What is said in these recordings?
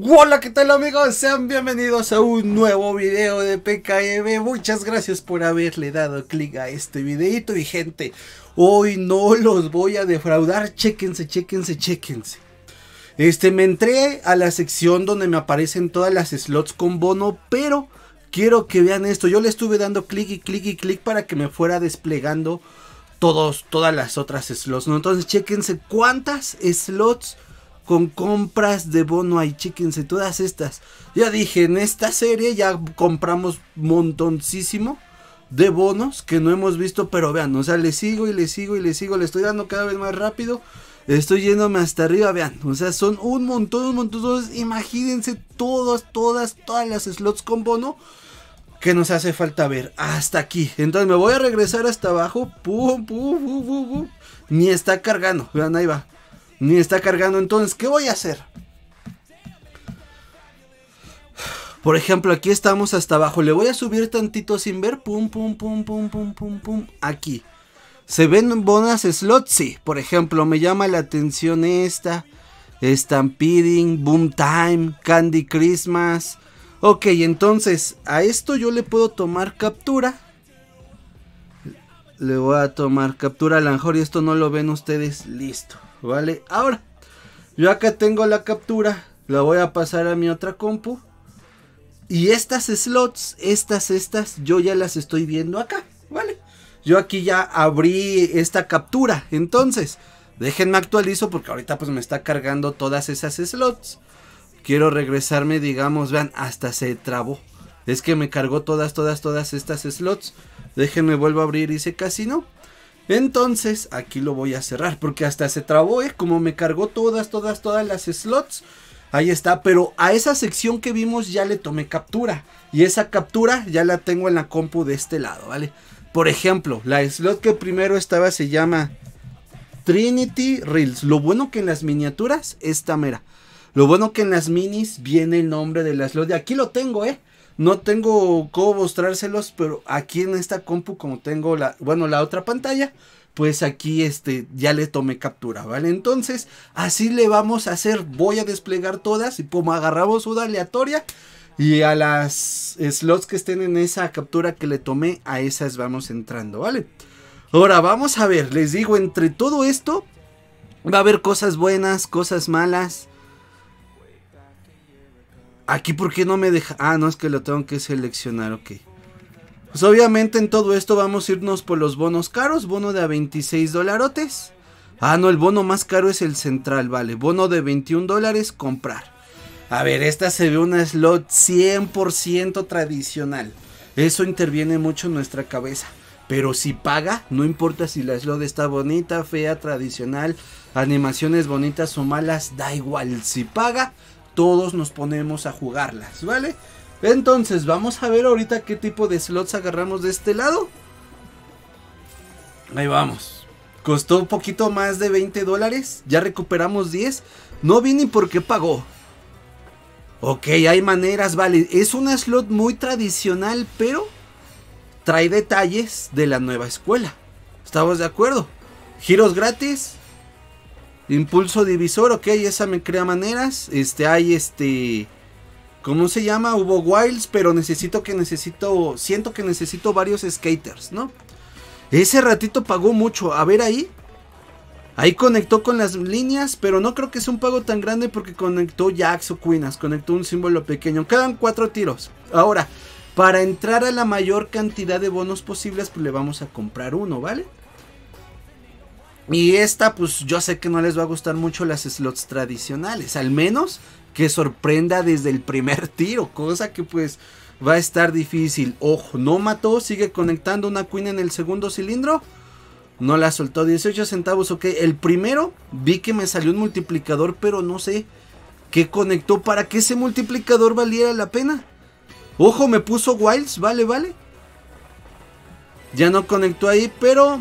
Hola, ¿qué tal amigos? Sean bienvenidos a un nuevo video de PKM. Muchas gracias por haberle dado clic a este videito y gente, hoy no los voy a defraudar. Chequense, chequense, chequense. Este, me entré a la sección donde me aparecen todas las slots con bono, pero quiero que vean esto. Yo le estuve dando clic y clic y clic para que me fuera desplegando todos, todas las otras slots. ¿no? Entonces, chequense cuántas slots con compras de bono hay, chéquense todas estas. Ya dije, en esta serie ya compramos montoncísimo de bonos que no hemos visto, pero vean, o sea, le sigo y le sigo y le sigo, le estoy dando cada vez más rápido. Estoy yéndome hasta arriba, vean, o sea, son un montón, un montón, todos, imagínense todas, todas, todas las slots con bono que nos hace falta ver hasta aquí. Entonces me voy a regresar hasta abajo, pum, pum, pum, pum, pum. Ni está cargando, vean, ahí va. Ni está cargando. Entonces, ¿qué voy a hacer? Por ejemplo, aquí estamos hasta abajo. Le voy a subir tantito sin ver. Pum, pum, pum, pum, pum, pum, pum. Aquí. ¿Se ven bonas slots? Sí. Por ejemplo, me llama la atención esta. Stampeding, Boom Time, Candy Christmas. Ok, entonces a esto yo le puedo tomar captura. Le voy a tomar captura. A lo mejor y esto no lo ven ustedes. Listo. ¿Vale? Ahora, yo acá tengo la captura, la voy a pasar a mi otra compu. Y estas slots, estas, estas, yo ya las estoy viendo acá, ¿vale? Yo aquí ya abrí esta captura, entonces, déjenme actualizo porque ahorita pues me está cargando todas esas slots. Quiero regresarme, digamos, vean, hasta se trabó. Es que me cargó todas, todas, todas estas slots. Déjenme vuelvo a abrir ese casino. Entonces, aquí lo voy a cerrar porque hasta se trabó, ¿eh? Como me cargó todas, todas, todas las slots. Ahí está, pero a esa sección que vimos ya le tomé captura. Y esa captura ya la tengo en la compu de este lado, ¿vale? Por ejemplo, la slot que primero estaba se llama Trinity Reels. Lo bueno que en las miniaturas, esta mera. Lo bueno que en las minis viene el nombre de la slot. Aquí lo tengo, ¿eh? No tengo cómo mostrárselos, pero aquí en esta compu, como tengo la, bueno, la otra pantalla, pues aquí este ya le tomé captura, ¿vale? Entonces, así le vamos a hacer. Voy a desplegar todas y como agarramos una aleatoria y a las slots que estén en esa captura que le tomé, a esas vamos entrando, ¿vale? Ahora vamos a ver, les digo, entre todo esto va a haber cosas buenas, cosas malas. Aquí, ¿por qué no me deja? Ah, no, es que lo tengo que seleccionar, ok. Pues obviamente en todo esto vamos a irnos por los bonos caros. Bono de a 26 dolarotes. Ah, no, el bono más caro es el central, vale. Bono de 21 dólares, comprar. A ver, esta se ve una slot 100% tradicional. Eso interviene mucho en nuestra cabeza. Pero si paga, no importa si la slot está bonita, fea, tradicional, animaciones bonitas o malas, da igual. Si paga, todos nos ponemos a jugarlas, ¿vale? Entonces, vamos a ver ahorita qué tipo de slots agarramos de este lado. Ahí vamos. Costó un poquito más de 20 dólares. Ya recuperamos 10. No vi ni por qué pagó. Ok, hay maneras, vale. Es una slot muy tradicional, pero trae detalles de la nueva escuela. ¿Estamos de acuerdo? Giros gratis, Impulso divisor, ok, esa me crea maneras. Este, hay este... ¿Cómo se llama? Hubo wilds, pero necesito que necesito... Siento que necesito varios skaters, ¿no? Ese ratito pagó mucho. A ver ahí. Ahí conectó con las líneas, pero no creo que sea un pago tan grande porque conectó jacks o queenas. Conectó un símbolo pequeño. Quedan cuatro tiros. Ahora, para entrar a la mayor cantidad de bonos posibles, pues le vamos a comprar uno, ¿vale? Y esta, pues yo sé que no les va a gustar mucho las slots tradicionales. Al menos que sorprenda desde el primer tiro. Cosa que pues va a estar difícil. Ojo, no mató. Sigue conectando una queen en el segundo cilindro. No la soltó. 18 centavos, ok. El primero vi que me salió un multiplicador, pero no sé qué conectó para que ese multiplicador valiera la pena. Ojo, me puso wilds. Vale, vale. Ya no conectó ahí, pero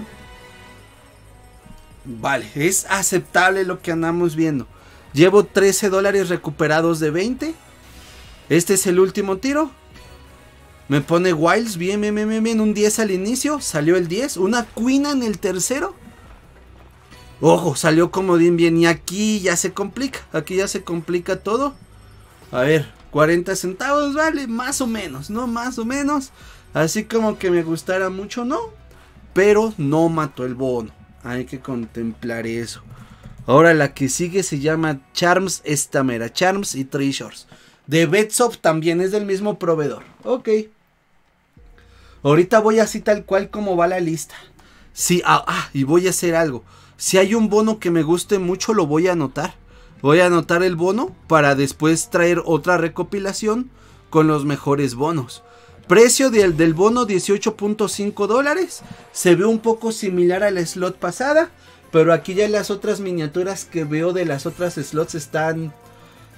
Vale, es aceptable lo que andamos viendo. Llevo 13 dólares recuperados de 20. Este es el último tiro. Me pone Wilds, bien, bien, bien, bien, un 10 al inicio. Salió el 10. Una Queen en el tercero. Ojo, salió como bien, bien. Y aquí ya se complica. Aquí ya se complica todo. A ver, 40 centavos vale, más o menos, ¿no? Más o menos. Así como que me gustara mucho, ¿no? Pero no mató el bono. Hay que contemplar eso. Ahora la que sigue se llama Charms esta mera. Charms y Treasures. De Betsoft también es del mismo proveedor. Ok. Ahorita voy así tal cual como va la lista. Sí, ah, ah, y voy a hacer algo. Si hay un bono que me guste mucho, lo voy a anotar. Voy a anotar el bono para después traer otra recopilación con los mejores bonos. Precio del, del bono 18.5 dólares. Se ve un poco similar a la slot pasada. Pero aquí ya las otras miniaturas que veo de las otras slots están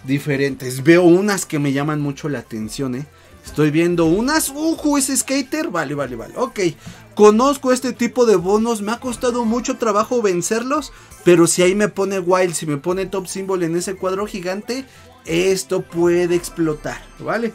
diferentes. Veo unas que me llaman mucho la atención, ¿eh? Estoy viendo unas. ¡Uh! ¿Es skater? Vale, vale, vale. Ok. Conozco este tipo de bonos. Me ha costado mucho trabajo vencerlos. Pero si ahí me pone Wild, si me pone Top Symbol en ese cuadro gigante, esto puede explotar, ¿vale?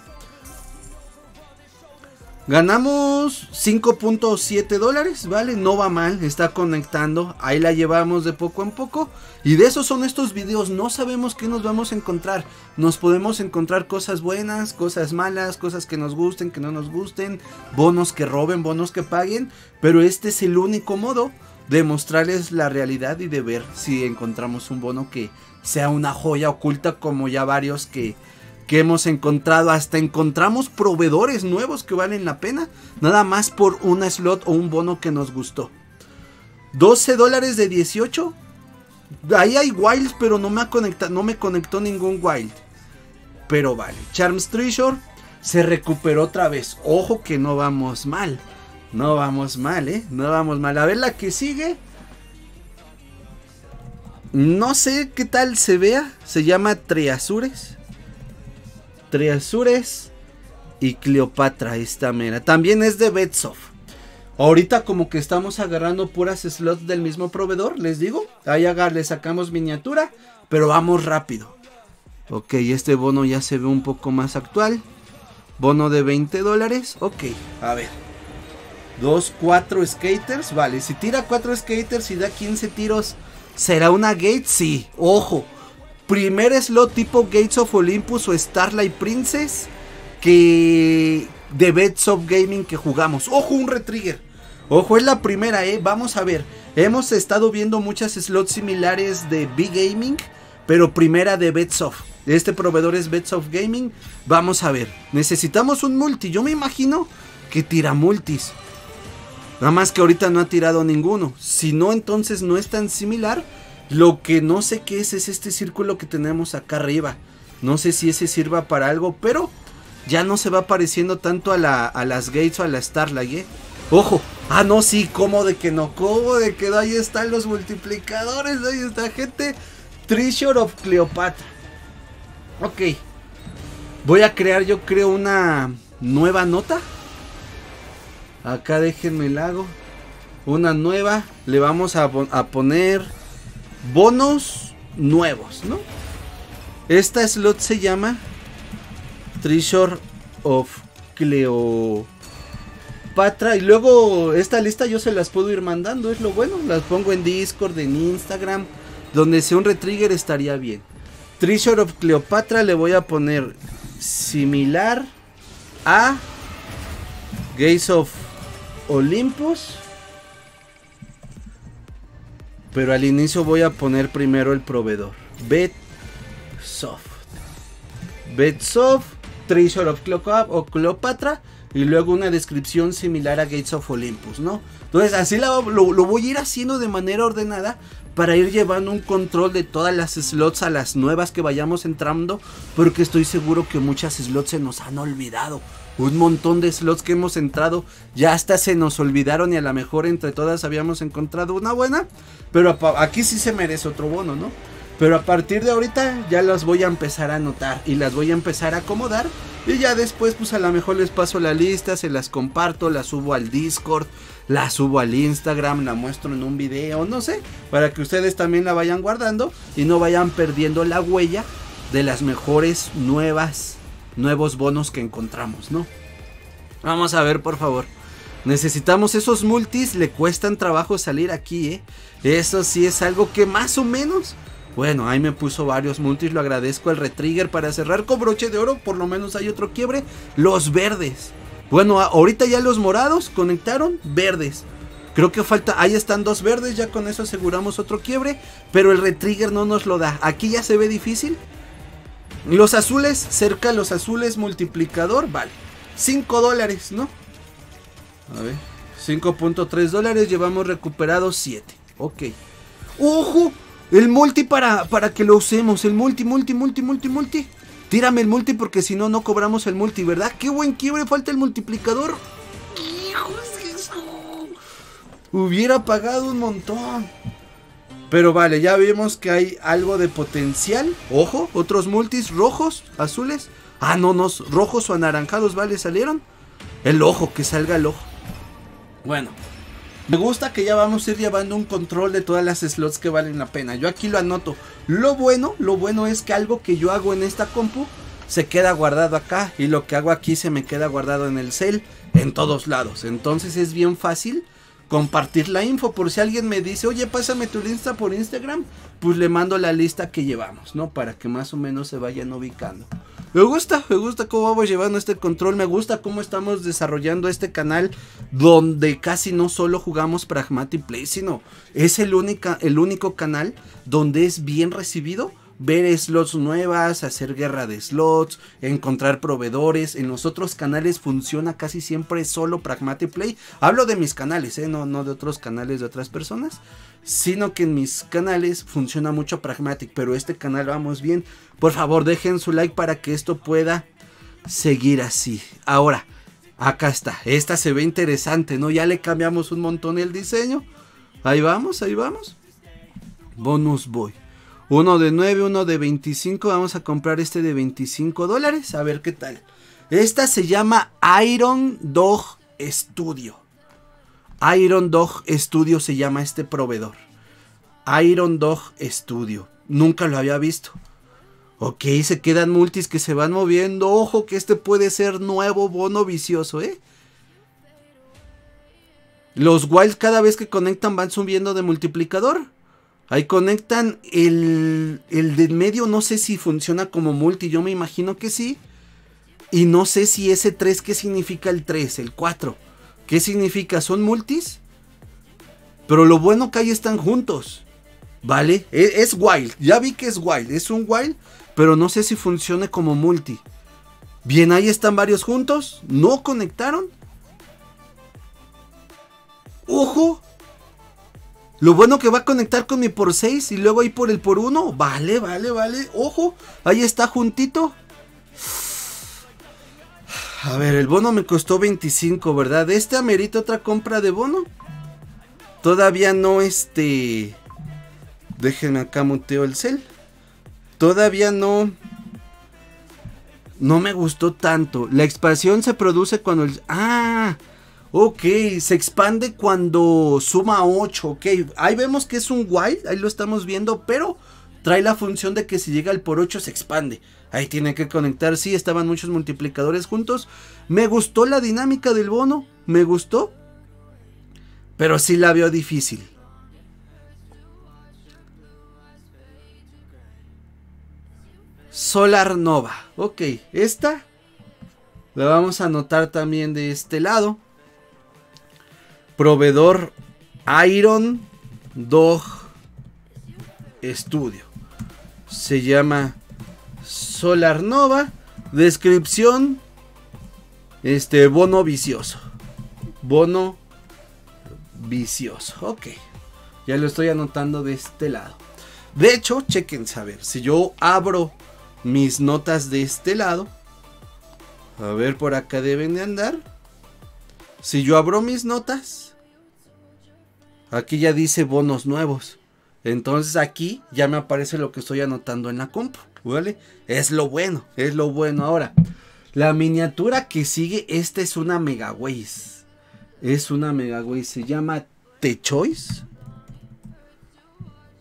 Ganamos 5.7 dólares, ¿vale? No va mal, está conectando. Ahí la llevamos de poco en poco. Y de esos son estos videos. No sabemos qué nos vamos a encontrar. Nos podemos encontrar cosas buenas, cosas malas, cosas que nos gusten, que no nos gusten. Bonos que roben, bonos que paguen. Pero este es el único modo de mostrarles la realidad y de ver si encontramos un bono que sea una joya oculta como ya varios que que hemos encontrado. Hasta encontramos proveedores nuevos que valen la pena. Nada más por una slot o un bono que nos gustó. 12 dólares de 18. Ahí hay wilds, pero no me, ha conectado, no me conectó ningún wild. Pero vale. Charms Treasure se recuperó otra vez. Ojo que no vamos mal. No vamos mal, ¿eh? No vamos mal. A ver la que sigue. No sé qué tal se vea. Se llama Triazures. Triazures y Cleopatra, esta mera. También es de Betsoft. Ahorita como que estamos agarrando puras slots del mismo proveedor, les digo. Ahí le sacamos miniatura, pero vamos rápido. Ok, este bono ya se ve un poco más actual. Bono de 20 dólares. Ok, a ver. Dos, cuatro skaters. Vale, si tira cuatro skaters y da 15 tiros, ¿será una gate? Sí, ojo. Primer slot tipo Gates of Olympus o Starlight Princess que de Bets of Gaming que jugamos. Ojo, un retrigger. Ojo, es la primera, eh. Vamos a ver. Hemos estado viendo muchas slots similares de Big Gaming, pero primera de Bets of. Este proveedor es Bets of Gaming. Vamos a ver. Necesitamos un multi. Yo me imagino que tira multis. Nada más que ahorita no ha tirado ninguno. Si no, entonces no es tan similar. Lo que no sé qué es es este círculo que tenemos acá arriba. No sé si ese sirva para algo, pero ya no se va pareciendo tanto a, la, a las Gates o a la Starlight, ¿eh? Ojo, ah no, sí, ¿cómo de que no? ¿Cómo de que no? Ahí están los multiplicadores, ahí está gente. Treasure of Cleopatra. Ok. Voy a crear, yo creo, una nueva nota. Acá déjenme el hago. Una nueva. Le vamos a, a poner bonos nuevos, ¿no? Esta slot se llama Treasure of Cleopatra. Y luego esta lista yo se las puedo ir mandando, es lo bueno. Las pongo en Discord, en Instagram. Donde sea un retrigger estaría bien. Treasure of Cleopatra le voy a poner similar a Gates of Olympus. Pero al inicio voy a poner primero el proveedor. Betsoft. Betsoft, Treasure of Cleopatra. Y luego una descripción similar a Gates of Olympus, ¿no? Entonces así lo, lo, voy a ir haciendo de manera ordenada para ir llevando un control de todas las slots a las nuevas que vayamos entrando. Porque estoy seguro que muchas slots se nos han olvidado un montón de slots que hemos entrado ya hasta se nos olvidaron y a lo mejor entre todas habíamos encontrado una buena. Pero aquí sí se merece otro bono, ¿no? Pero a partir de ahorita ya las voy a empezar a anotar y las voy a empezar a acomodar. Y ya después pues a lo mejor les paso la lista, se las comparto, las subo al Discord, las subo al Instagram, la muestro en un video, no sé. Para que ustedes también la vayan guardando y no vayan perdiendo la huella de las mejores nuevas nuevos bonos que encontramos, ¿no? Vamos a ver, por favor. Necesitamos esos multis, le cuestan trabajo salir aquí, ¿eh? Eso sí es algo que más o menos Bueno, ahí me puso varios multis, lo agradezco. El retrigger para cerrar con broche de oro, por lo menos hay otro quiebre. Los verdes. Bueno, ahorita ya los morados conectaron, verdes. Creo que falta, ahí están dos verdes, ya con eso aseguramos otro quiebre. Pero el retrigger no nos lo da. Aquí ya se ve difícil. Los azules, cerca los azules multiplicador, vale. 5 dólares, ¿no? A ver, 5.3 dólares, llevamos recuperado 7. Ok. ¡Ojo! El multi para, para que lo usemos. El multi, multi, multi, multi, multi. Tírame el multi porque si no, no cobramos el multi, ¿verdad? ¡Qué buen quiebre! Falta el multiplicador. Hubiera pagado un montón. Pero vale, ya vemos que hay algo de potencial. Ojo, otros multis rojos, azules. Ah, no, no, rojos o anaranjados, vale, salieron. El ojo, que salga el ojo. Bueno, me gusta que ya vamos a ir llevando un control de todas las slots que valen la pena. Yo aquí lo anoto. Lo bueno, lo bueno es que algo que yo hago en esta compu se queda guardado acá. Y lo que hago aquí se me queda guardado en el cel en todos lados. Entonces es bien fácil compartir la info. Por si alguien me dice, oye, pásame tu lista por Instagram, pues le mando la lista que llevamos, ¿no? Para que más o menos se vayan ubicando. Me gusta, me gusta cómo vamos llevando este control, me gusta cómo estamos desarrollando este canal donde casi no solo jugamos Pragmatic Play, sino es el, única, el único canal donde es bien recibido ver slots nuevas, hacer guerra de slots, encontrar proveedores. En los otros canales funciona casi siempre solo Pragmatic Play. Hablo de mis canales, ¿eh? no, no de otros canales de otras personas. Sino que en mis canales funciona mucho Pragmatic. Pero este canal vamos bien. Por favor, dejen su like para que esto pueda seguir así. Ahora, acá está. Esta se ve interesante, ¿no? Ya le cambiamos un montón el diseño. Ahí vamos, ahí vamos. Bonus boy. Uno de 9, uno de 25. Vamos a comprar este de 25 dólares. A ver qué tal. Esta se llama Iron Dog Studio. Iron Dog Studio se llama este proveedor. Iron Dog Studio. Nunca lo había visto. Ok, se quedan multis que se van moviendo. Ojo que este puede ser nuevo bono vicioso, ¿eh? Los wilds cada vez que conectan van subiendo de multiplicador. Ahí conectan el, el del medio, no sé si funciona como multi, yo me imagino que sí. Y no sé si ese 3, ¿qué significa el 3? El 4. ¿Qué significa? ¿Son multis? Pero lo bueno que ahí están juntos. ¿Vale? Es, es, wild. Ya vi que es wild. Es un wild. Pero no sé si funcione como multi. Bien, ahí están varios juntos. No conectaron. Ojo. Lo bueno que va a conectar con mi por 6 y luego ahí por el por 1. Vale, vale, vale. Ojo, ahí está juntito. A ver, el bono me costó 25, ¿verdad? ¿Este amerita otra compra de bono? Todavía no, este... Déjenme acá muteo el cel. Todavía no... No me gustó tanto. La expansión se produce cuando el... Ah, Ok, se expande cuando suma 8. Ok, ahí vemos que es un wild, ahí lo estamos viendo, pero trae la función de que si llega el por 8 se expande. Ahí tiene que conectar, sí, estaban muchos multiplicadores juntos. Me gustó la dinámica del bono, me gustó, pero sí la veo difícil. Solar Nova, ok, esta la vamos a anotar también de este lado proveedor Iron Dog Studio. Se llama Solar Nova. Descripción. Este bono vicioso. Bono vicioso. Ok. Ya lo estoy anotando de este lado. De hecho, chequen a ver. Si yo abro mis notas de este lado. A ver, por acá deben de andar. Si yo abro mis notas. Aquí ya dice bonos nuevos. Entonces aquí ya me aparece lo que estoy anotando en la compu. ¿Vale? Es lo bueno, es lo bueno. Ahora, la miniatura que sigue, esta es una Mega Waze. Es una Mega Waze. Se llama The Choice.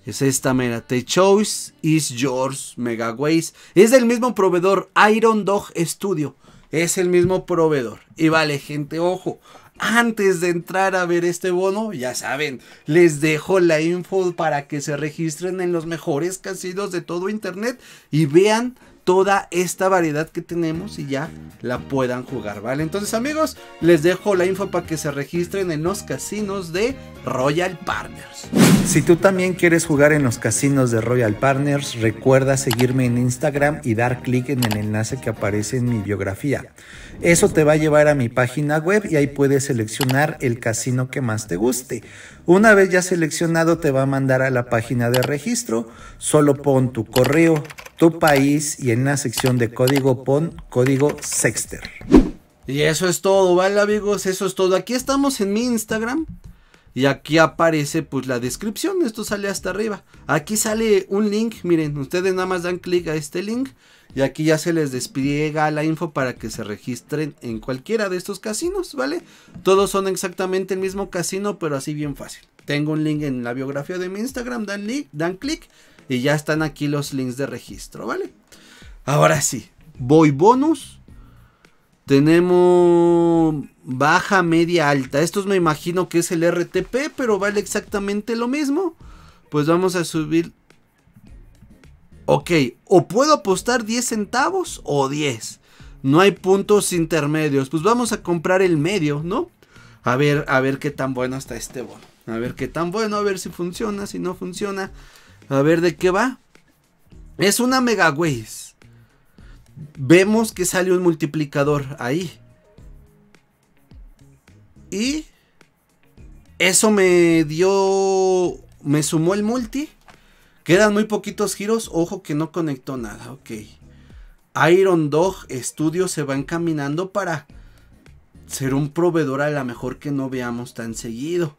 Es esta mera. The Choice is yours, Mega Waze. Es del mismo proveedor, Iron Dog Studio. Es el mismo proveedor. Y vale, gente, ojo. antes de entrar a ver este bono, ya saben, les dejo la info para que se registren en los mejores casinos de todo internet y vean toda esta variedad que tenemos y ya la puedan jugar, ¿vale? Entonces amigos, les dejo la info para que se registren en los casinos de Royal Partners. Si tú también quieres jugar en los casinos de Royal Partners, recuerda seguirme en Instagram y dar clic en el enlace que aparece en mi biografía. Eso te va a llevar a mi página web y ahí puedes seleccionar el casino que más te guste. Una vez ya seleccionado te va a mandar a la página de registro, solo pon tu correo, tu país y en la sección de código pon código Sexter. Y eso es todo, ¿vale amigos? Eso es todo. Aquí estamos en mi Instagram. Y aquí aparece pues la descripción, esto sale hasta arriba. Aquí sale un link, miren, ustedes nada más dan clic a este link y aquí ya se les despliega la info para que se registren en cualquiera de estos casinos, ¿vale? Todos son exactamente el mismo casino, pero así bien fácil. Tengo un link en la biografía de mi Instagram, dan, dan clic y ya están aquí los links de registro, ¿vale? Ahora sí, voy bonus. Tenemos baja, media, alta. Estos me imagino que es el RTP, pero vale exactamente lo mismo. Pues vamos a subir. Ok, o puedo apostar 10 centavos o 10. No hay puntos intermedios. Pues vamos a comprar el medio, ¿no? A ver, a ver qué tan bueno está este bono. A ver qué tan bueno, a ver si funciona, si no funciona. A ver de qué va. Es una Mega Waze. Vemos que sale un multiplicador ahí. Y eso me dio, me sumó el multi. Quedan muy poquitos giros. Ojo que no conectó nada. Ok. Iron Dog Studio se va encaminando para ser un proveedor a la mejor que no veamos tan seguido.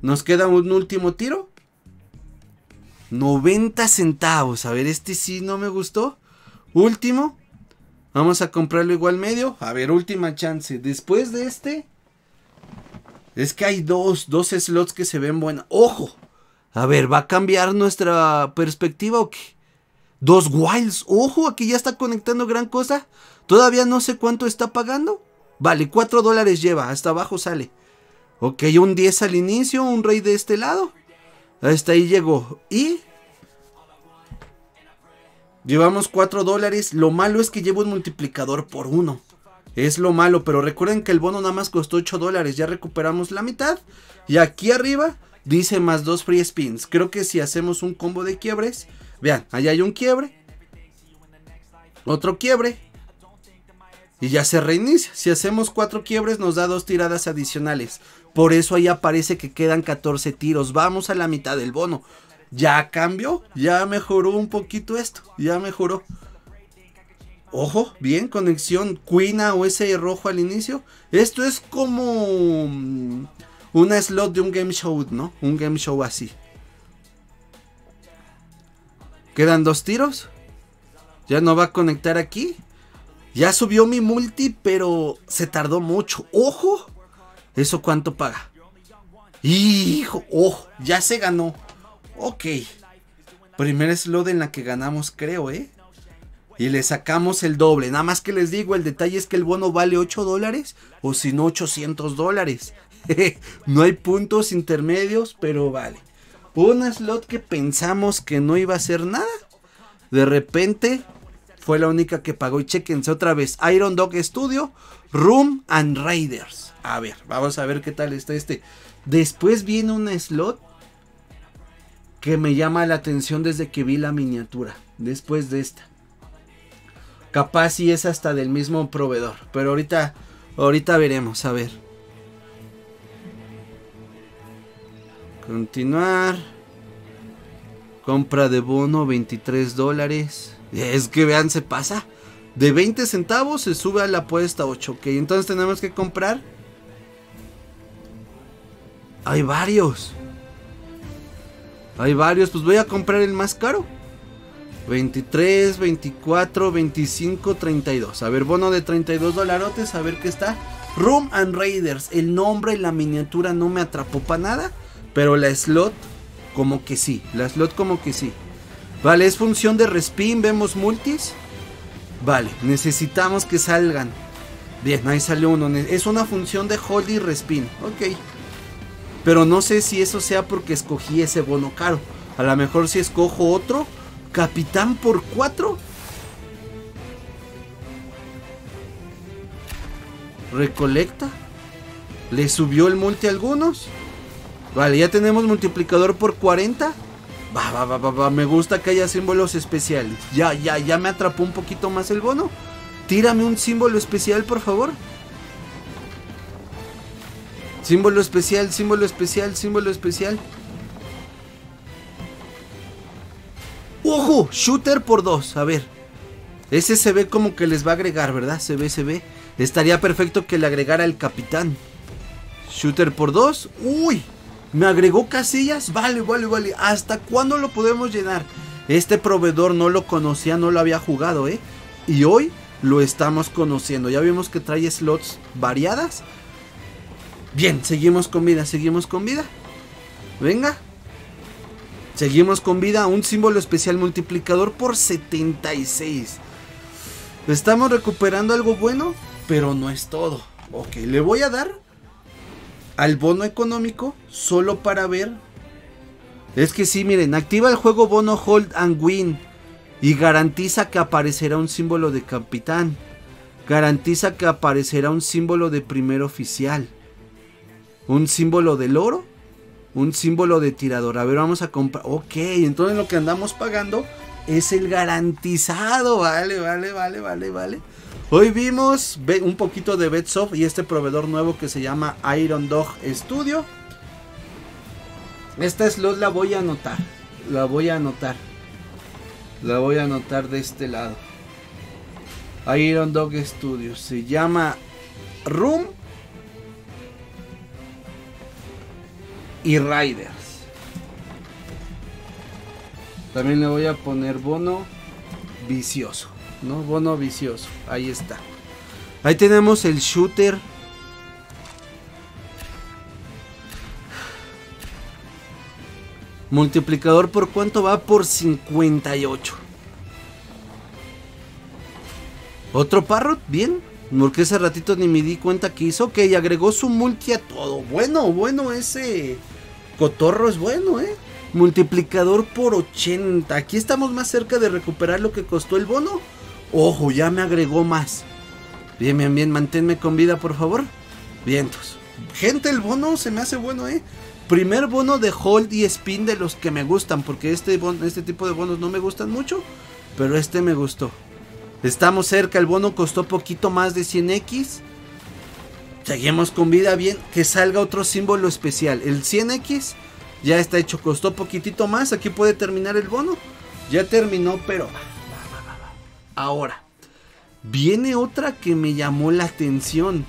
Nos queda un último tiro. 90 centavos. A ver, este sí no me gustó. Último. Vamos a comprarlo igual medio. A ver, última chance. Después de este. Es que hay dos, dos slots que se ven buenos. ¡Ojo! A ver, ¿va a cambiar nuestra perspectiva o qué? Dos wilds. ¡Ojo! Aquí ya está conectando gran cosa. Todavía no sé cuánto está pagando. Vale, 4 dólares lleva. Hasta abajo sale. Ok, un 10 al inicio. Un rey de este lado. Hasta ahí llegó. Y... Llevamos 4 dólares. Lo malo es que llevo un multiplicador por 1. Es lo malo, pero recuerden que el bono nada más costó 8 dólares. Ya recuperamos la mitad. Y aquí arriba dice más 2 free spins. Creo que si hacemos un combo de quiebres. Vean, allá hay un quiebre. Otro quiebre. Y ya se reinicia. Si hacemos 4 quiebres nos da 2 tiradas adicionales. Por eso ahí aparece que quedan 14 tiros. Vamos a la mitad del bono. Ya cambió. Ya mejoró un poquito esto. Ya mejoró. Ojo, bien, conexión Quina o ese rojo al inicio. Esto es como mm, una slot de un game show, ¿no? Un game show así. Quedan dos tiros. Ya no va a conectar aquí. Ya subió mi multi, pero se tardó mucho. ¡Ojo! ¿Eso cuánto paga? ¡Hijo! ¡Ojo! Ya se ganó. Ok. Primer slot en la que ganamos, creo, ¿eh? y le sacamos el doble. Nada más que les digo, el detalle es que el bono vale 8 dólares o si no 800 dólares. no hay puntos intermedios, pero vale. Un slot que pensamos que no iba a ser nada. De repente fue la única que pagó. Y chequense otra vez. Iron Dog Studio, Room and Raiders. A ver, vamos a ver qué tal está este. Después viene un slot que me llama la atención desde que vi la miniatura. Después de esta. Capaz si es hasta del mismo proveedor. Pero ahorita, ahorita veremos, a ver. Continuar. Compra de bono 23 dólares. Es que vean, se pasa. De 20 centavos se sube a la apuesta 8. Ok, entonces tenemos que comprar. Hay varios. Hay varios. Pues voy a comprar el más caro. 23, 24, 25, 32. A ver, bono de 32 dolarotes, a ver qué está. Room and Raiders. El nombre y la miniatura no me atrapó para nada. Pero la slot, como que sí. La slot, como que sí. Vale, es función de respin. Vemos multis. Vale, necesitamos que salgan Bien, ahí salió uno. Es una función de hold y respin. Ok. Pero no sé si eso sea porque escogí ese bono caro. A lo mejor si escojo otro. Capitán por 4. Recolecta. Le subió el multi a algunos. Vale, ya tenemos multiplicador por 40. Va, va, va, va, va. Me gusta que haya símbolos especiales. Ya, ya, ya me atrapó un poquito más el bono. Tírame un símbolo especial, por favor. Símbolo especial, símbolo especial, símbolo especial. ¡Ojo! Shooter por dos. A ver. Ese se ve como que les va a agregar, ¿verdad? Se ve, se ve. Estaría perfecto que le agregara el capitán. Shooter por dos. ¡Uy! ¿Me agregó casillas? Vale, vale, vale. ¿Hasta cuándo lo podemos llenar? Este proveedor no lo conocía, no lo había jugado, ¿eh? Y hoy lo estamos conociendo. Ya vimos que trae slots variadas. Bien, seguimos con vida, seguimos con vida. Venga. Seguimos con vida. Un símbolo especial multiplicador por 76. Estamos recuperando algo bueno, pero no es todo. Ok, le voy a dar al bono económico solo para ver. Es que sí, miren, activa el juego bono Hold and Win y garantiza que aparecerá un símbolo de capitán. Garantiza que aparecerá un símbolo de primer oficial. Un símbolo del oro. Un símbolo de tirador. A ver, vamos a comprar. Ok, entonces lo que andamos pagando es el garantizado. Vale, vale, vale, vale, vale. Hoy vimos un poquito de Betsoft y este proveedor nuevo que se llama Iron Dog Studio. Esta slot la voy a anotar. La voy a anotar. La voy a anotar de este lado. Iron Dog Studio. Se llama Room y Riders. También le voy a poner bono vicioso. ¿no? Bono vicioso. Ahí está. Ahí tenemos el shooter. Multiplicador por cuánto va por 58. Otro parrot, bien. Porque ese ratito ni me di cuenta que hizo. Que agregó su multi a todo. Bueno, bueno, ese cotorro es bueno, ¿eh? Multiplicador por 80. Aquí estamos más cerca de recuperar lo que costó el bono. Ojo, ya me agregó más. Bien, bien, bien. Manténme con vida, por favor. Vientos. Gente, el bono se me hace bueno, ¿eh? Primer bono de hold y spin de los que me gustan. Porque este, este tipo de bonos no me gustan mucho. Pero este me gustó. Estamos cerca. El bono costó poquito más de 100x. Seguimos con vida bien. Que salga otro símbolo especial. El 100x ya está hecho. Costó poquitito más. Aquí puede terminar el bono. Ya terminó, pero... Ahora, viene otra que me llamó la atención.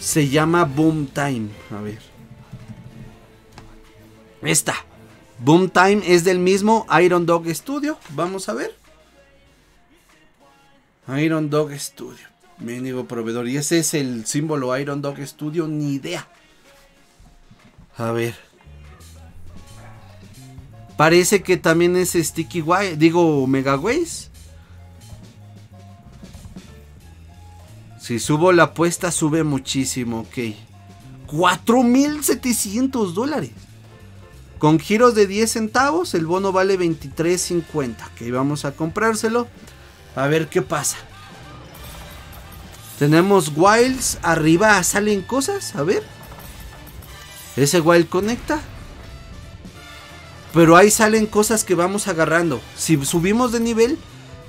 Se llama Boom Time. A ver. Esta. Boom Time es del mismo Iron Dog Studio. Vamos a ver. Iron Dog Studio. Mendigo proveedor. Y ese es el símbolo Iron Dog Studio. Ni idea. A ver. Parece que también es Sticky Wire. Digo, Mega Ways. Si subo la apuesta, sube muchísimo, ok. 4.700 dólares. Con giros de 10 centavos, el bono vale 23.50. Ok, vamos a comprárselo. A ver qué pasa. Tenemos wilds. Arriba salen cosas. A ver. Ese wild conecta. Pero ahí salen cosas que vamos agarrando. Si subimos de nivel,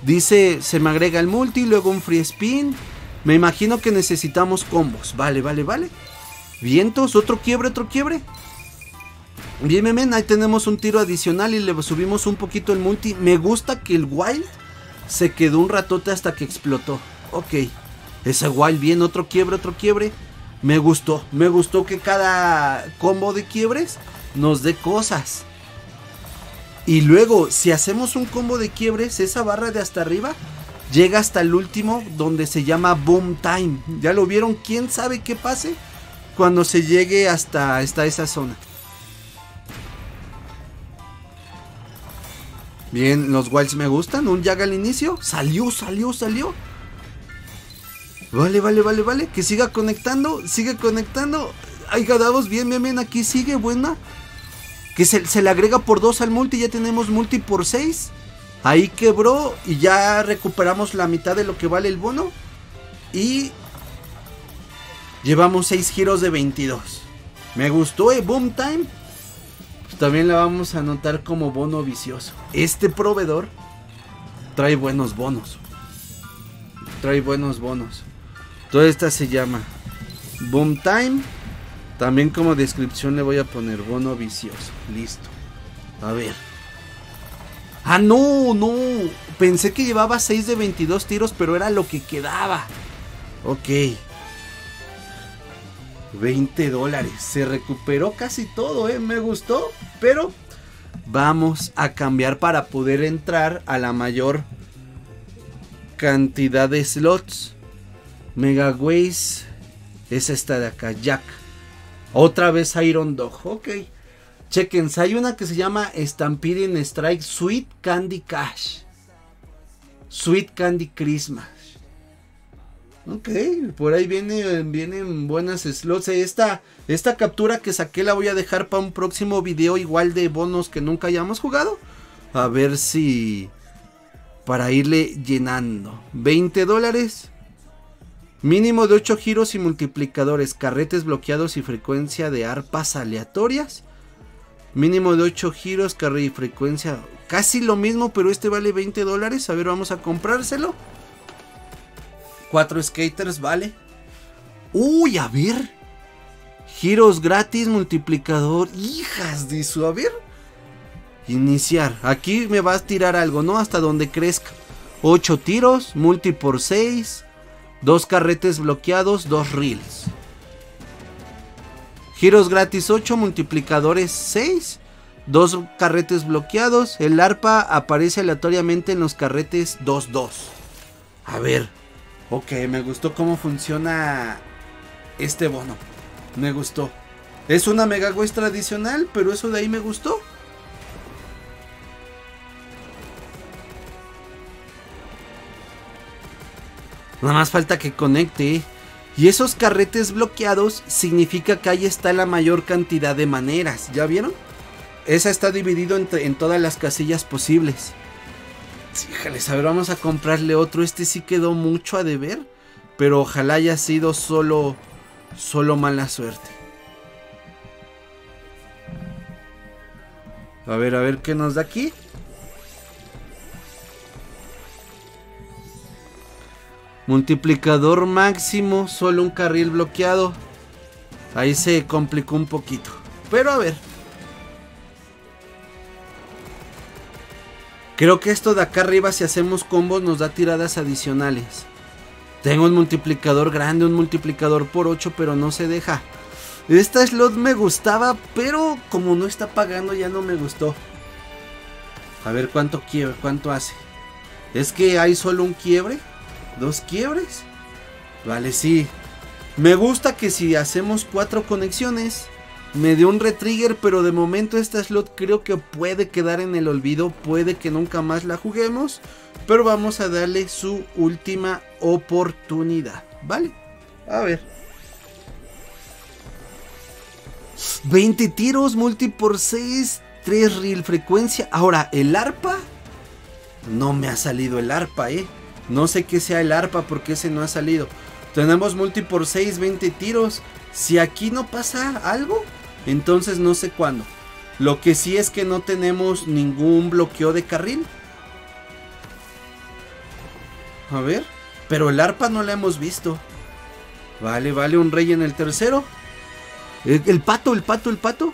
dice, se me agrega el multi, luego un free spin me imagino que necesitamos combos. Vale, vale, vale. Vientos, otro quiebre, otro quiebre. Bien, men, ahí tenemos un tiro adicional y le subimos un poquito el multi. Me gusta que el wild se quedó un ratote hasta que explotó. Ok. Ese wild, bien, otro quiebre, otro quiebre. Me gustó, me gustó que cada combo de quiebres nos dé cosas. Y luego, si hacemos un combo de quiebres, esa barra de hasta arriba llega hasta el último donde se llama Boom Time. ¿Ya lo vieron? ¿Quién sabe qué pase cuando se llegue hasta, esa zona? Bien, los Wilds me gustan. Un Jaga al inicio. Salió, salió, salió. Vale, vale, vale, vale. Que siga conectando. Sigue conectando. Ay, gadavos, bien, bien, bien. Aquí sigue, buena. Que se, se le agrega por 2 al multi. Ya tenemos multi por 6. Ahí quebró. Y ya recuperamos la mitad de lo que vale el bono. Y llevamos 6 giros de 22. Me gustó, eh. Boom time. Pues también la vamos a anotar como bono vicioso. Este proveedor trae buenos bonos. Trae buenos bonos. Toda esta se llama Boom Time. También como descripción le voy a poner bono vicioso. Listo. A ver. Ah, no, no. Pensé que llevaba 6 de 22 tiros, pero era lo que quedaba. Ok. 20 dólares. Se recuperó casi todo, ¿eh? Me gustó. Pero vamos a cambiar para poder entrar a la mayor cantidad de slots. Megaways es esta de acá, Jack. Otra vez Iron Dog, ok. Chequense, hay una que se llama Stampede Strike Sweet Candy Cash. Sweet Candy Christmas. Ok, por ahí vienen, vienen buenas slots. Esta, esta captura que saqué la voy a dejar para un próximo video igual de bonos que nunca hayamos jugado. A ver si... Para irle llenando. 20 dólares. Mínimo de 8 giros y multiplicadores. Carretes bloqueados y frecuencia de arpas aleatorias. Mínimo de 8 giros, carrera y frecuencia. Casi lo mismo, pero este vale 20 dólares. A ver, vamos a comprárselo. 4 skaters, vale. Uy, a ver. Giros gratis, multiplicador. Hijas de su, a ver. Iniciar. Aquí me va a tirar algo, ¿no? Hasta donde crezca. 8 tiros, multi por 6. 2 carretes bloqueados, 2 reels. Giros gratis 8, multiplicadores 6. 2 carretes bloqueados. El arpa aparece aleatoriamente en los carretes 2-2. A ver. Ok, me gustó cómo funciona este bono. Me gustó. Es una Mega tradicional, pero eso de ahí me gustó. Nada más falta que conecte. Y esos carretes bloqueados significa que ahí está la mayor cantidad de maneras. ¿Ya vieron? Esa está dividido en, todas las casillas posibles. Híjales, a ver, vamos a comprarle otro. Este sí quedó mucho a deber. Pero ojalá haya sido solo. Solo mala suerte. A ver, a ver qué nos da aquí. Multiplicador máximo, solo un carril bloqueado. Ahí se complicó un poquito. Pero a ver. Creo que esto de acá arriba si hacemos combos nos da tiradas adicionales. Tengo un multiplicador grande, un multiplicador por 8, pero no se deja. Esta slot me gustaba, pero como no está pagando ya no me gustó. A ver cuánto quiebre, cuánto hace. Es que hay solo un quiebre. ¿Dos quiebres? Vale, sí. Me gusta que si hacemos cuatro conexiones, me dio un retrigger, pero de momento esta slot creo que puede quedar en el olvido, puede que nunca más la juguemos, pero vamos a darle su última oportunidad, ¿vale? A ver. 20 tiros, multi por 6, 3 reel frecuencia. Ahora, el arpa. No me ha salido el arpa, eh. No sé qué sea el arpa porque ese no ha salido. Tenemos multi por 6, 20 tiros. Si aquí no pasa algo, entonces no sé cuándo. Lo que sí es que no tenemos ningún bloqueo de carril. A ver. Pero el arpa no la hemos visto. Vale, vale, un rey en el tercero. El, pato, el pato, el pato.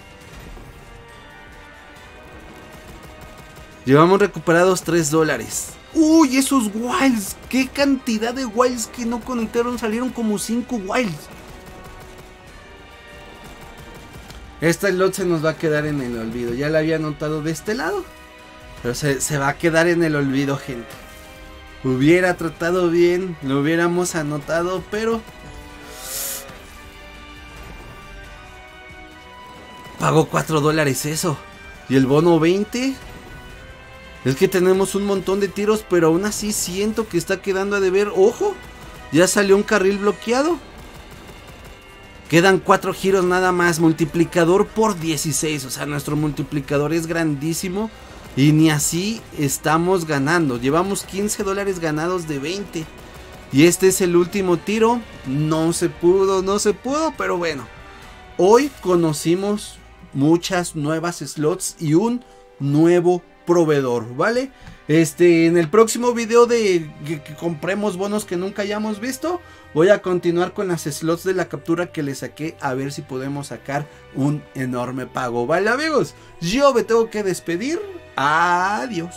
Llevamos recuperados 3 dólares. Uy, esos wilds. Qué cantidad de wilds que no conectaron. Salieron como 5 wilds. Esta slot se nos va a quedar en el olvido. Ya la había notado de este lado. Pero se, se va a quedar en el olvido, gente. Hubiera tratado bien. Lo hubiéramos anotado, pero... Pagó 4 dólares eso. Y el bono 20. Es que tenemos un montón de tiros, pero aún así siento que está quedando a deber. ¡Ojo! Ya salió un carril bloqueado. Quedan cuatro giros nada más. Multiplicador por 16. O sea, nuestro multiplicador es grandísimo. Y ni así estamos ganando. Llevamos 15 dólares ganados de 20. Y este es el último tiro. No se pudo, no se pudo. Pero bueno. Hoy conocimos muchas nuevas slots y un nuevo proveedor, ¿vale? Este, en el próximo video de que, que, compremos bonos que nunca hayamos visto, voy a continuar con las slots de la captura que le saqué a ver si podemos sacar un enorme pago, ¿vale amigos? Yo me tengo que despedir. Adiós.